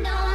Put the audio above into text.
no.